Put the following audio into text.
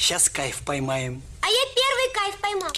Сейчас кайф поймаем. А я первый кайф поймал.